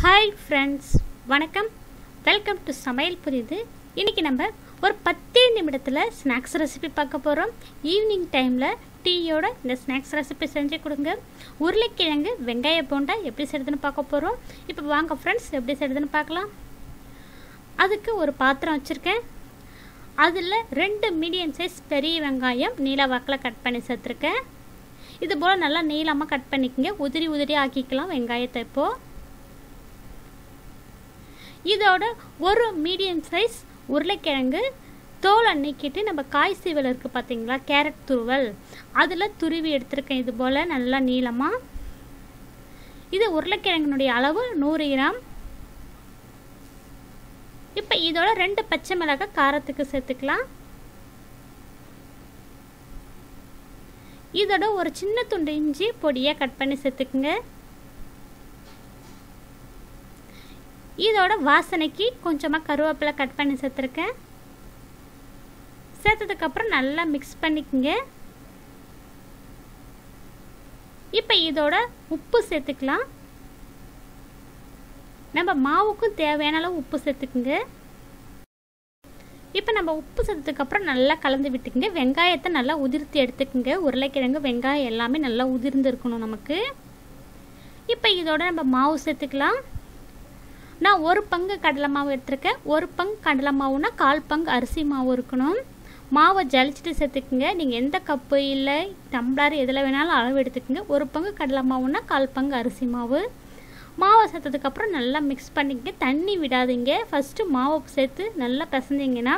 Hi friends வணக்கம். Welcome to சமையல் புரியுது. இன்றைக்கி நம்ம ஒரு பத்தே நிமிடத்தில் ஸ்நாக்ஸ் ரெசிபி பார்க்க போகிறோம் ஈவினிங் டைமில் டீயோட இந்த ஸ்நாக்ஸ் ரெசிபி செஞ்சு கொடுங்க. உருளைக்கிழங்கு வெங்காய போண்டா எப்படி செய்யுதுன்னு பார்க்க போகிறோம் இப்போ வாங்க ஃப்ரெண்ட்ஸ் எப்படி செய்யுதுன்னு பார்க்கலாம். அதுக்கு ஒரு பாத்திரம் வச்சுருக்கேன். அதில் ரெண்டு மீடியம் சைஸ் பெரிய வெங்காயம் நீல வாக்கில் கட் பண்ணி சேர்த்துருக்கேன். இது போல் நல்லா நீளமாக கட் பண்ணிக்கங்க. உதிரி உதிரி ஆக்கிக்கலாம் வெங்காயத்தை இப்போது இதோட ஒரு மீடியம் சைஸ் உருளைக்கிழங்கு தோல் அன்னைக்கிட்டு நம்ம காய் சீவல் இருக்குது பார்த்தீங்களா கேரட் துருவல். அதில் துருவி எடுத்திருக்கேன் இது போல் நல்லா நீளமாக இது உருளைக்கிழங்கினுடைய அளவு நூறு கிராம். இப்போ இதோட ரெண்டு பச்சை மிளகாய் காரத்துக்கு சேர்த்துக்கலாம். இதோட ஒரு சின்ன துண்டு இஞ்சி பொடியாக கட் பண்ணி சேர்த்துக்குங்க. இதோட வாசனைக்கு கொஞ்சமாக கருவேப்பிலை கட் பண்ணி சேர்த்துருக்கேன். சேர்த்ததுக்கப்புறம் நல்லா மிக்ஸ் பண்ணிக்கோங்க. இப்போ இதோட உப்பு சேர்த்துக்கலாம். நம்ம மாவுக்கும் தேவையான அளவு உப்பு சேர்த்துக்குங்க. இப்போ நம்ம உப்பு சேர்த்ததுக்கப்புறம் நல்லா கலந்து விட்டுக்குங்க. வெங்காயத்தை நல்லா உதிர்த்து எடுத்துக்குங்க. உருளைக்கிழங்கு வெங்காயம் எல்லாமே நல்லா உதிர்ந்து இருக்கணும் நமக்கு. இப்போ இதோட நம்ம மாவு சேர்த்துக்கலாம். நான் ஒரு பங்கு கடலை மாவு எடுத்திருக்கேன். ஒரு பங்கு கடலை மாவுனா கால் பங்கு அரிசி மாவு இருக்கணும். மாவை ஜலிச்சுட்டு சேர்த்துக்குங்க. நீங்கள் எந்த கப்பு இல்லை டம்ளர் எதில் வேணாலும் அளவு எடுத்துக்கோங்க. ஒரு பங்கு கடலை மாவுனா கால் பங்கு அரிசி மாவு. மாவை சேர்த்ததுக்கப்புறம் நல்லா மிக்ஸ் பண்ணிக்கங்க. தண்ணி விடாதீங்க. ஃபஸ்ட்டு மாவை சேர்த்து நல்லா பிசைஞ்சிங்கன்னா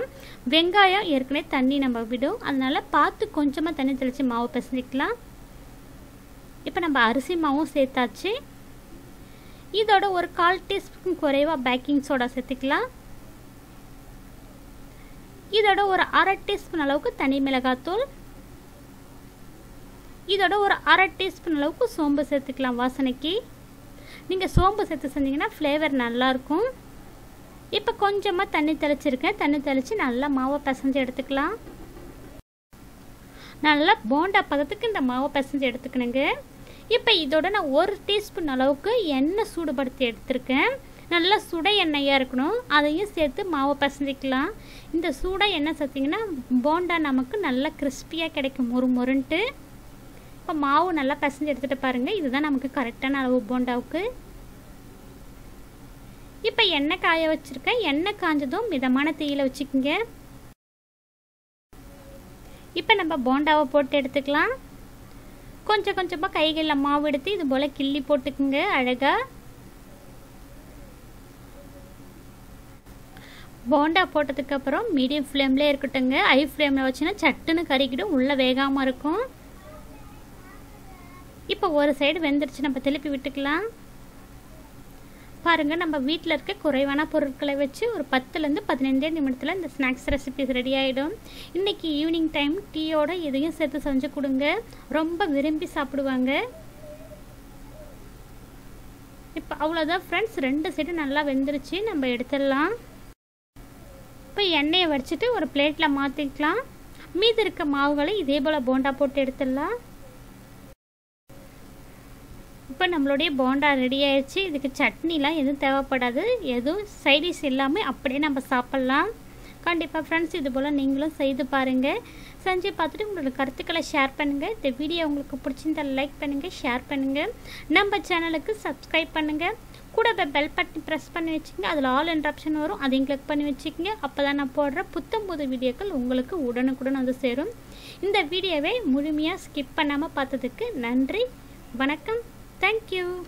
வெங்காயம் ஏற்கனவே தண்ணி நம்ம விடும். அதனால் பார்த்து கொஞ்சமாக தண்ணி தெளித்து மாவை பிசைஞ்சிக்கலாம். இப்போ நம்ம அரிசி மாவும் சேர்த்தாச்சு. இதோட ஒரு கால் டீஸ்பூன் குறைவாக பேக்கிங் சோடா சேர்த்துக்கலாம். இதோட ஒரு அரை டீஸ்பூன் அளவுக்கு தனி மிளகாத்தூள். இதோட ஒரு அரை டீஸ்பூன் அளவுக்கு சோம்பு சேர்த்துக்கலாம் வாசனைக்கு. நீங்கள் சோம்பு சேர்த்து செஞ்சிங்கன்னா ஃப்ளேவர் நல்லாயிருக்கும். இப்போ கொஞ்சமாக தண்ணி தெளிச்சிருக்கேன். தண்ணி தெளித்து நல்லா மாவை பிசைஞ்சு எடுத்துக்கலாம். நல்லா போண்டா பதத்துக்கு இந்த மாவை பிசைஞ்சு எடுத்துக்கணுங்க. இப்போ இதோட நான் ஒரு டீஸ்பூன் அளவுக்கு எண்ணெய் சூடுபடுத்தி எடுத்திருக்கேன். நல்லா சுட எண்ணெயாக இருக்கணும். அதையும் சேர்த்து மாவை பசஞ்சிக்கலாம். இந்த சூட எண்ணெய் சேர்த்திங்கன்னா போண்டா நமக்கு நல்லா கிறிஸ்பியாக கிடைக்கும். மொறு மொறுன்ட்டு இப்போ மாவு நல்லா பசஞ்சு எடுத்துகிட்டு பாருங்கள் இதுதான் நமக்கு கரெக்டான அளவு போண்டாவுக்கு. இப்போ எண்ணெய் காய வச்சுருக்கேன். எண்ணெய் காஞ்சதும் மிதமான தீயில் வச்சுக்கோங்க. இப்போ நம்ம போண்டாவை போட்டு எடுத்துக்கலாம். கொஞ்சம் கொஞ்சமாக கைகளில் மாவு எடுத்து இது போல் கிள்ளி போட்டுக்குங்க அழகாக போண்டா போட்டதுக்கப்புறம் மீடியம் ஃப்ளேம்லேயே இருக்கட்டுங்க ஐ ஃப்ளேமில் வச்சுன்னா சட்டுன்னு கறிக்கிடும் உள்ளே வேகாமல் இருக்கும். இப்போ ஒரு சைடு வெந்துருச்சு. நம்ம திருப்பி விட்டுக்கலாம். பாருங்கள் நம்ம வீட்டில் இருக்க குறைவான பொருட்களை வச்சு ஒரு பத்துலேருந்து பதினைந்தே நிமிடத்தில் இந்த ஸ்நாக்ஸ் ரெசிபிஸ் ரெடி ஆகிடும் இன்றைக்கி ஈவினிங் டைம் டீயோட எதையும் சேர்த்து செஞ்சு கொடுங்க. ரொம்ப விரும்பி சாப்பிடுவாங்க. இப்போ அவ்வளோதான் ஃப்ரெண்ட்ஸ் ரெண்டு சைடு நல்லா வெந்துருச்சு. நம்ம எடுத்துடலாம். இப்போ எண்ணெயை வடிச்சிட்டு ஒரு பிளேட்டில் மாற்றிக்கலாம் மீதி இருக்க மாவுகளை இதே போல் போண்டா போட்டு எடுத்துடலாம். இப்போ நம்மளுடைய போண்டா ரெடி ஆயிடுச்சு. இதுக்கு சட்னிலாம் எதுவும் தேவைப்படாது. எதுவும் சைடிஷ் இல்லாமல் அப்படியே நம்ம சாப்பிட்லாம். கண்டிப்பாக ஃப்ரெண்ட்ஸ் இது போல் நீங்களும் செய்து பாருங்கள் செஞ்சு பார்த்துட்டு உங்களோட கருத்துக்களை ஷேர் பண்ணுங்கள் இந்த வீடியோ உங்களுக்கு பிடிச்சிருந்தால் லைக் பண்ணுங்கள் ஷேர் பண்ணுங்கள் நம்ம சேனலுக்கு சப்ஸ்கிரைப் பண்ணுங்கள் கூட பெல் பட்டன் ப்ரெஸ் பண்ணி வச்சுக்கோங்க. அதில் ஆல் என்ற ஆப்ஷன் வரும். அதையும் கிளிக் பண்ணி வச்சுக்கோங்க. அப்போ தான் நான் போடுற புத்தம் புது வீடியோக்கள் உங்களுக்கு உடனுக்குடன் வந்து சேரும். இந்த வீடியோவை முழுமையாக ஸ்கிப் பண்ணாமல் பார்த்ததுக்கு நன்றி. வணக்கம். Thank you.